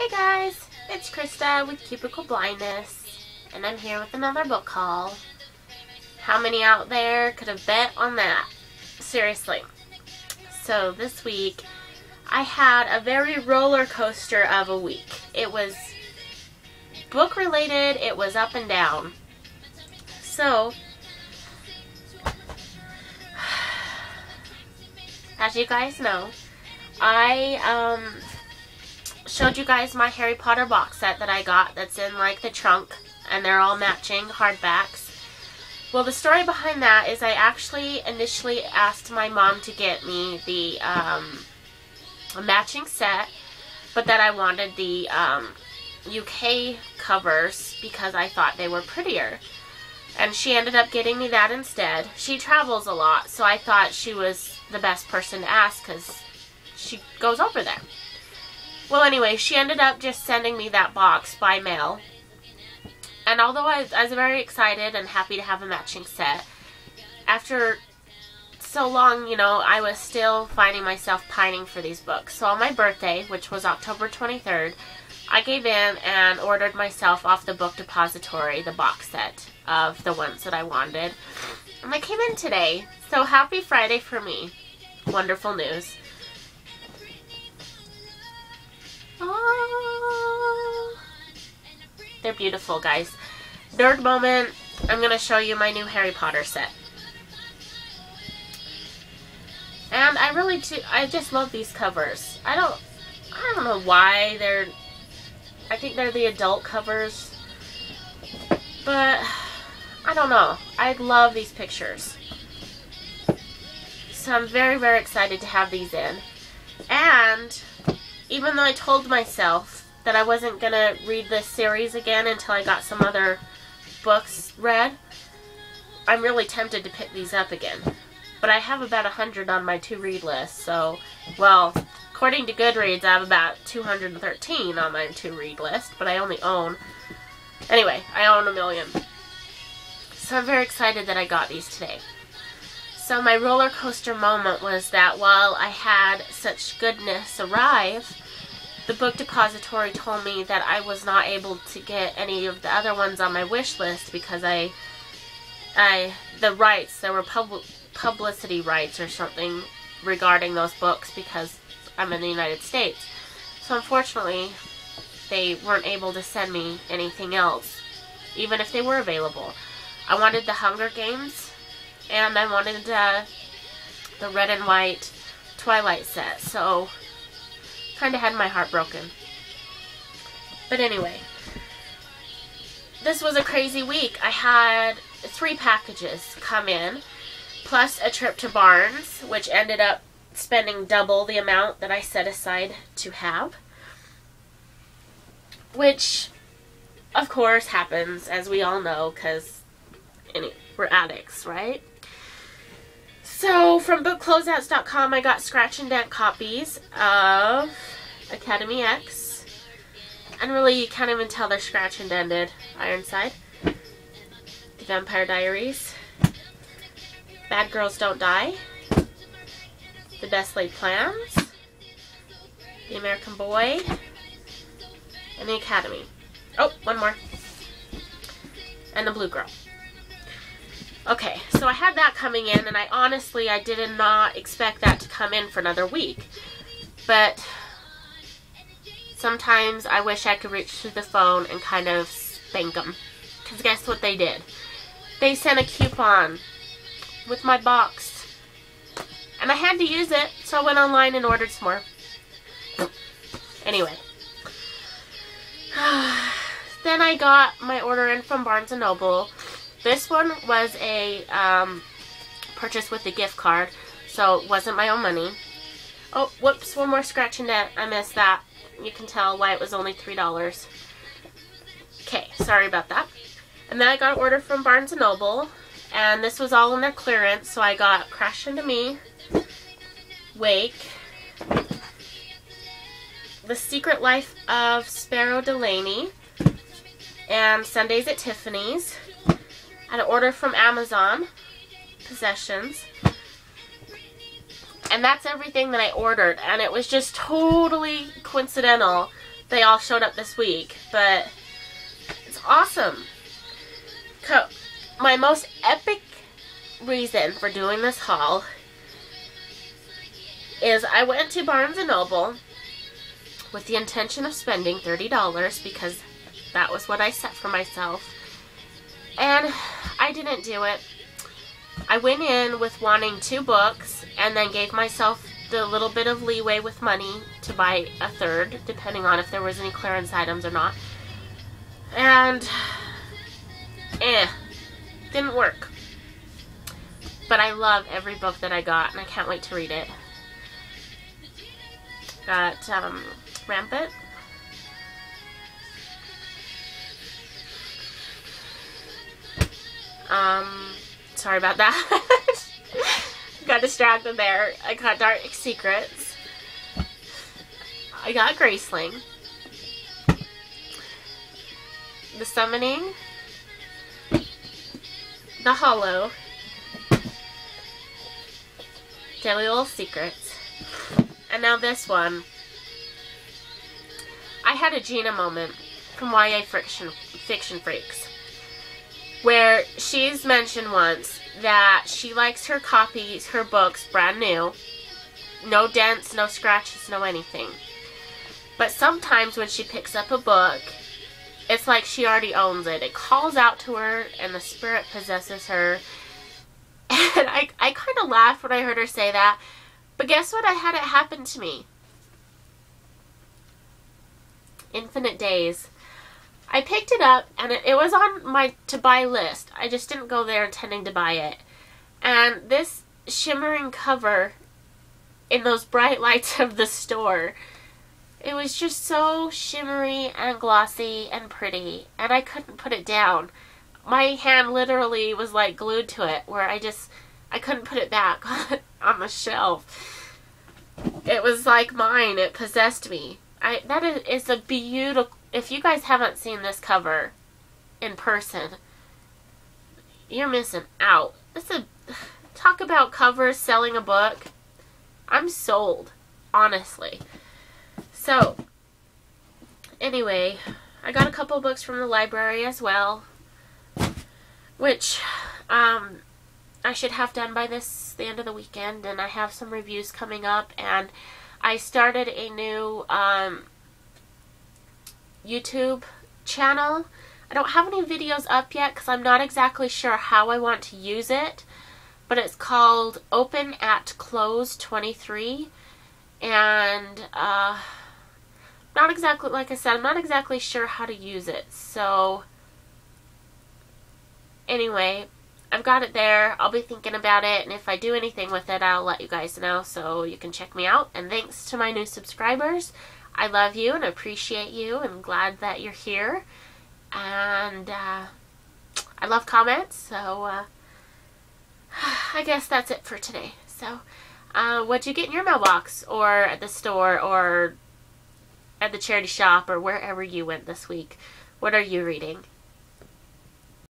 Hey guys, it's Krista with Cubicle Blindness, and I'm here with another book haul. How many out there could have bet on that? Seriously. So this week, I had a very roller coaster of a week. It was book related, it was up and down. So, as you guys know, I um, showed you guys my Harry Potter box set that I got that's in like the trunk and they're all matching hardbacks. Well, the story behind that is I actually initially asked my mom to get me the um, matching set, but that I wanted the um, UK covers because I thought they were prettier. And she ended up getting me that instead. She travels a lot, so I thought she was the best person to ask because she goes over there. Well, anyway, she ended up just sending me that box by mail. And although I, I was very excited and happy to have a matching set, after so long, you know, I was still finding myself pining for these books. So on my birthday, which was October 23rd, I gave in and ordered myself off the book depository the box set of the ones that I wanted. And I came in today. So happy Friday for me. Wonderful news. They're beautiful, guys. Nerd moment, I'm going to show you my new Harry Potter set. And I really do, I just love these covers. I don't, I don't know why they're, I think they're the adult covers. But, I don't know. I love these pictures. So I'm very, very excited to have these in. And even though I told myself that I wasn't going to read this series again until I got some other books read, I'm really tempted to pick these up again. But I have about 100 on my to-read list, so, well, according to Goodreads, I have about 213 on my to-read list, but I only own, anyway, I own a million. So I'm very excited that I got these today. So my roller coaster moment was that while I had such goodness arrive, the book depository told me that I was not able to get any of the other ones on my wish list because I, I, the rights, there were pub publicity rights or something regarding those books because I'm in the United States. So unfortunately, they weren't able to send me anything else, even if they were available. I wanted the Hunger Games, and I wanted uh, the red and white Twilight set, so kind of had my heart broken. But anyway, this was a crazy week. I had three packages come in, plus a trip to Barnes, which ended up spending double the amount that I set aside to have. Which, of course, happens, as we all know, because we're addicts, right? So, from bookcloseouts.com, I got scratch and dent copies of Academy X. And really, you can't even tell they're scratch and dented. Ironside. The Vampire Diaries. Bad Girls Don't Die. The Best Laid Plans. The American Boy. And The Academy. Oh, one more. And The Blue Girl. Okay, so I had that coming in, and I honestly, I did not expect that to come in for another week. But sometimes I wish I could reach through the phone and kind of spank them. Because guess what they did? They sent a coupon with my box. And I had to use it, so I went online and ordered some more. Anyway. then I got my order in from Barnes & Noble this one was a um, purchase with a gift card, so it wasn't my own money. Oh, whoops, one more scratch and dent. I missed that. You can tell why it was only $3. Okay, sorry about that. And then I got an order from Barnes & Noble, and this was all in their clearance, so I got Crash Into Me, Wake, The Secret Life of Sparrow Delaney, and Sundays at Tiffany's an order from Amazon, Possessions. And that's everything that I ordered. And it was just totally coincidental they all showed up this week, but it's awesome. Co- my most epic reason for doing this haul is I went to Barnes & Noble with the intention of spending $30 because that was what I set for myself. And I didn't do it. I went in with wanting two books and then gave myself the little bit of leeway with money to buy a third, depending on if there was any clearance items or not. And, eh, didn't work. But I love every book that I got, and I can't wait to read it. Got um, Rampant. Um, sorry about that. got distracted there. I got Dark Secrets. I got Graceling. The Summoning. The Hollow. Deadly Little Secrets. And now this one. I had a Gina moment from YA Fiction, Fiction Freaks where she's mentioned once that she likes her copies, her books brand new. No dents, no scratches, no anything. But sometimes when she picks up a book, it's like she already owns it. It calls out to her and the spirit possesses her. And I, I kind of laughed when I heard her say that. But guess what? I had it happen to me. Infinite Days. I picked it up and it, it was on my to buy list. I just didn't go there intending to buy it. And this shimmering cover in those bright lights of the store, it was just so shimmery and glossy and pretty, and I couldn't put it down. My hand literally was like glued to it, where I just I couldn't put it back on the shelf. It was like mine. It possessed me. I that is, is a beautiful if you guys haven't seen this cover in person, you're missing out. This is a talk about covers selling a book. I'm sold, honestly. So, anyway, I got a couple books from the library as well, which um, I should have done by this the end of the weekend, and I have some reviews coming up, and I started a new um, YouTube channel. I don't have any videos up yet because I'm not exactly sure how I want to use it. But it's called Open at Close 23. And, uh, not exactly, like I said, I'm not exactly sure how to use it. So, anyway, I've got it there. I'll be thinking about it. And if I do anything with it, I'll let you guys know so you can check me out. And thanks to my new subscribers. I love you and appreciate you and glad that you're here. And uh, I love comments, so uh, I guess that's it for today. So, uh, what'd you get in your mailbox or at the store or at the charity shop or wherever you went this week? What are you reading?